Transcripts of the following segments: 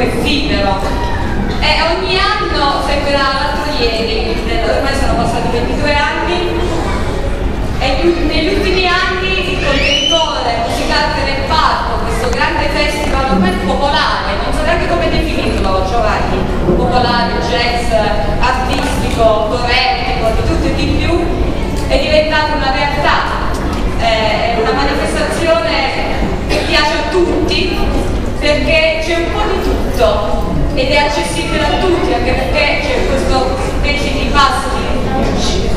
effimero. E ogni anno sembrerà l'altro ieri, ormai sono passati 22 anni, e negli ultimi anni il contenitore musicante del parco, questo grande festival ormai popolare, non so neanche come definirlo, Giovanni, popolare, jazz, artistico, correttico, di tutto e di più, è diventato una realtà, è una manifestazione che piace a tutti perché c'è un po' di tutto ed è accessibile a tutti anche perché c'è questo specie di passi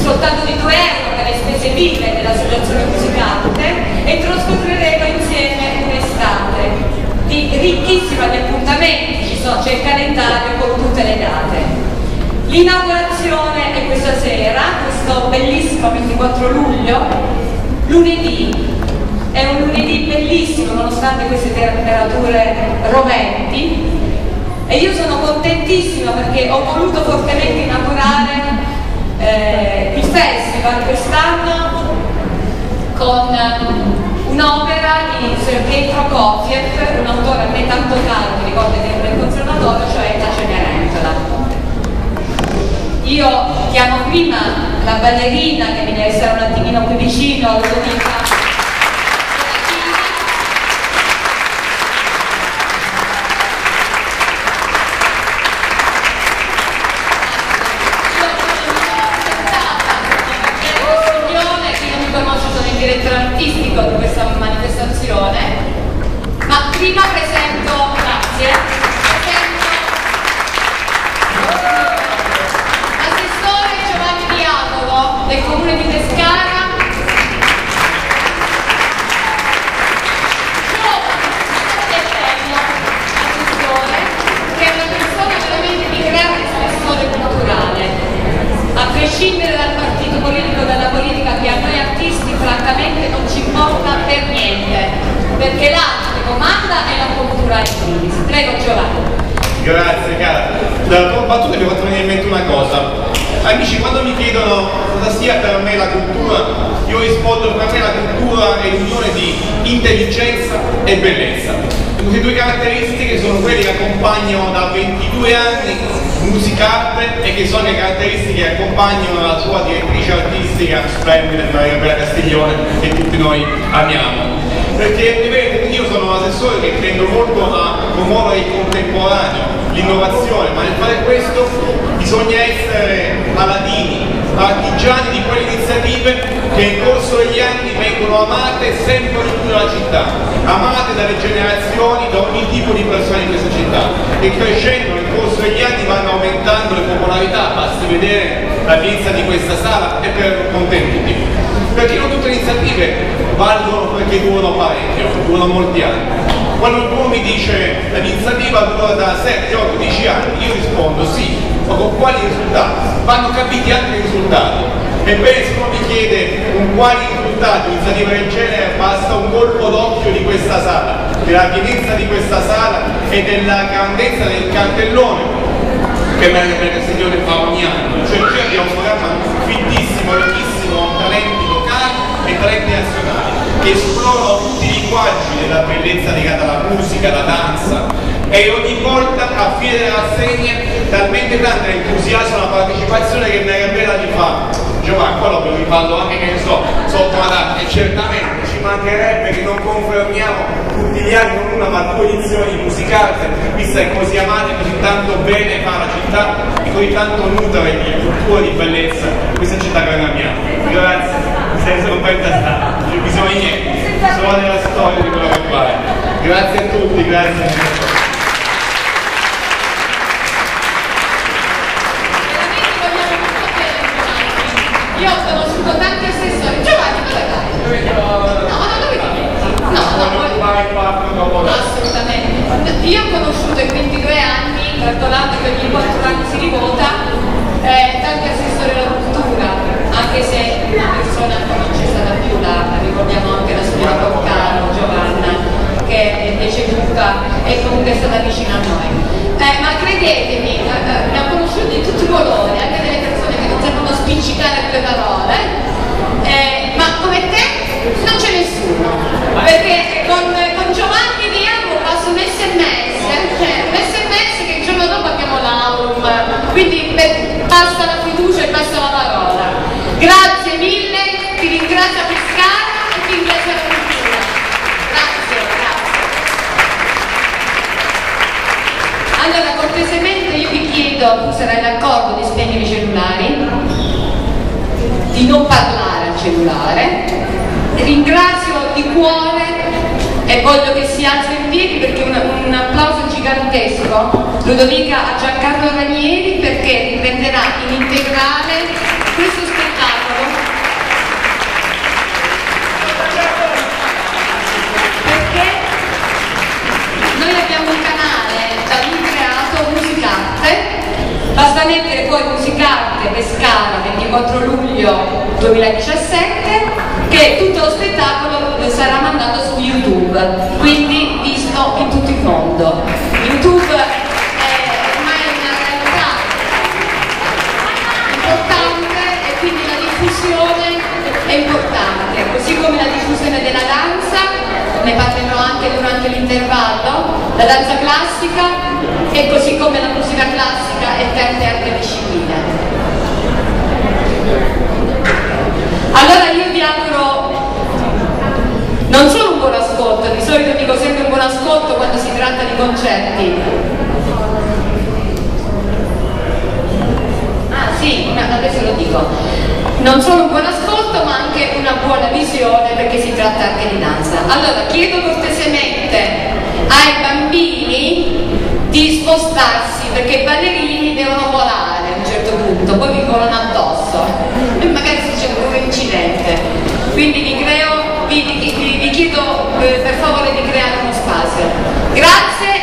soltanto di 2 euro per le spese vive dell'associazione musicante e trascorreremo insieme un'estate di ricchissima di appuntamenti, ci sono, c'è il calendario con tutte le date. L'inaugurazione è questa sera, questo bellissimo 24 luglio, lunedì. È un lunedì bellissimo nonostante queste temperature roventi e io sono contentissima perché ho voluto fortemente inaugurare eh, il festival quest'anno con un'opera di Sergei Prokofiev, un autore a me tanto caro, mi ricordo del conservatorio, cioè la Cenerentola. Io chiamo prima la ballerina che mi deve stare un attimino più vicino, Ludovica. direttore artistico di questa manifestazione, ma prima presento, grazie, presento l'assessore Giovanni Diavolo del comune di Pescara, assessore, che è una persona veramente di grande spessore culturale, a prescindere dal partito politico e dalla politica che a noi artisti francamente non ci importa per niente, perché l'arte comanda e è crisi. Prego Giovanni. Grazie cara. Dalla tua battuta mi ha fatto venire in mente una cosa. Amici, quando mi chiedono cosa sia per me la cultura, io rispondo per me la cultura è l'unione di intelligenza e bellezza. Queste due caratteristiche sono quelle che accompagnano da 22 anni musicarte e che sono le caratteristiche che accompagnano la sua direttrice artistica splendida Maria Gabriela Castiglione che tutti noi amiamo. Perché vedete, io sono un assessore che tendo molto a promuovere il contemporaneo, l'innovazione, ma nel fare questo bisogna essere paladini, artigiani di quelle iniziative che nel corso degli anni vengono amate sempre di più dalla città, amate dalle generazioni, da ogni tipo di persone in questa città. E crescendo nel corso degli anni vanno aumentando le popolarità, basti vedere la pienza di questa sala e per contenti. Perché non tutte le iniziative valgono perché durano parecchio, durano molti anni. Quando qualcuno mi dice l'iniziativa dura da 7, 8, 10 anni, io rispondo sì, ma con quali risultati? Vanno capiti anche i risultati. Ebbene, se uno mi chiede con quali risultati un'iniziativa del genere, basta un colpo d'occhio di questa sala, della pienezza di questa sala e della grandezza del cartellone che Maria Castiglione fa ogni anno. Cioè qui abbiamo un programma fittissimo, ricchissimo, talenti e talenti nazionali che esplorano tutti i linguaggi della bellezza legata alla musica, alla danza. E ogni volta a fine della rassegna talmente tanta entusiasmo la partecipazione che Maria Bella gli fa Giovanni, qua lo riparlo anche che ne so, sotto Madame e certamente ci mancherebbe che non confermiamo tutti gli anni non una ma due edizioni di musicarte, vista che così amate, così tanto bene fa la città e così tanto nutre di cultura, di bellezza questa città che noi amiamo. Grazie senza contenta stare, non di niente, solo della storia di quello che fare. Grazie a tutti, grazie. Io ho conosciuto tanti assessori. Giovanni, dove vai? No, no, dove vai? No, no, assolutamente. Io ho conosciuto in 22 anni, Grazie mille, ti ringrazio per Pescara e ti ringrazio a Cultura. Grazie, grazie. Allora, cortesemente io vi chiedo, tu sarai d'accordo di spegnere i cellulari, di non parlare al cellulare. Ringrazio di cuore e voglio che si alzi in piedi perché un, un applauso gigantesco Ludovica a Giancarlo Ranieri perché riprenderà in integrale 4 luglio 2017 che tutto lo spettacolo sarà mandato su YouTube, quindi visto in tutto il mondo. YouTube è ormai una realtà importante e quindi la diffusione è importante, così come la diffusione della danza, ne parlerò anche durante l'intervallo, la danza classica e così come la musica classica è tante altre discipline allora io vi auguro non solo un buon ascolto, di solito dico sempre un buon ascolto quando si tratta di concerti. Ah sì, adesso lo dico. Non solo un buon ascolto ma anche una buona visione perché si tratta anche di danza. Allora chiedo cortesemente ai bambini di spostarsi perché i ballerini devono volare a un certo punto, poi vi volano addosso e magari succede un incidente. Quindi vi, creo, vi, vi, vi chiedo eh, per favore di creare uno spazio. Grazie